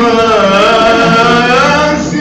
irmã assim.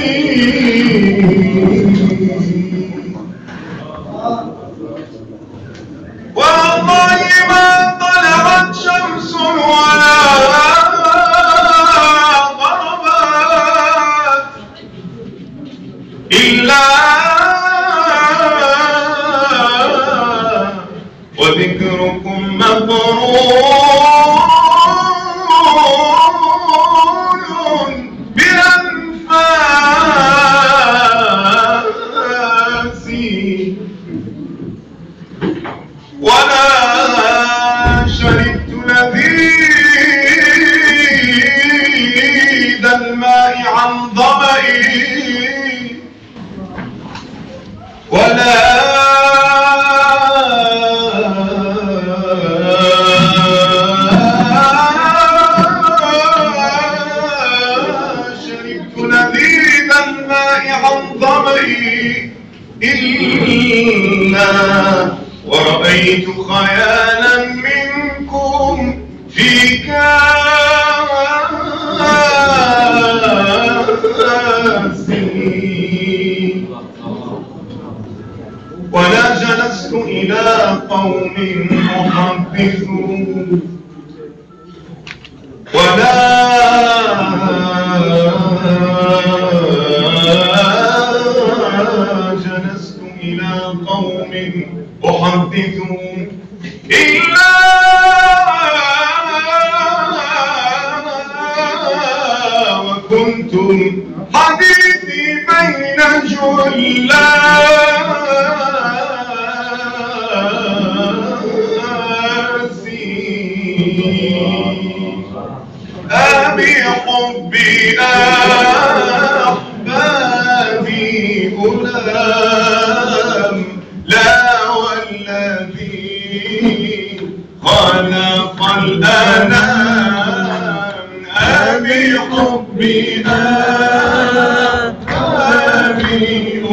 ظمئي إلا ورأيت خيالا منكم في كاسي ولا جلست إلى قوم محدثون ولا أحدثهم إلا وكنتم حديثي بين جلاسي أبي حبي حبي أحبابي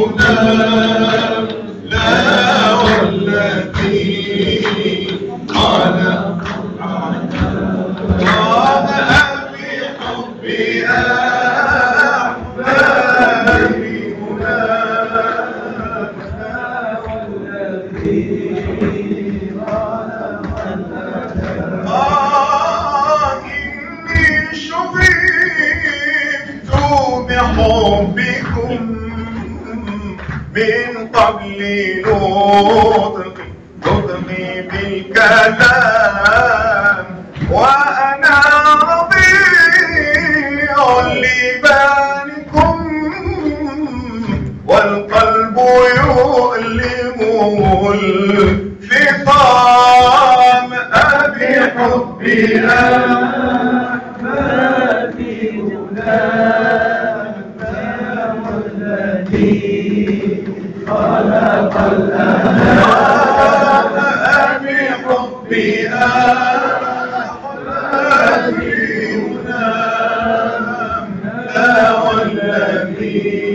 بحبكم من قبل نطق نطقي بالكلام. وأنا رضيع لبانكم والقلب يؤلمه الفطام أبي حبي أحبابي أبي حبي أحبابي غلام لا والذي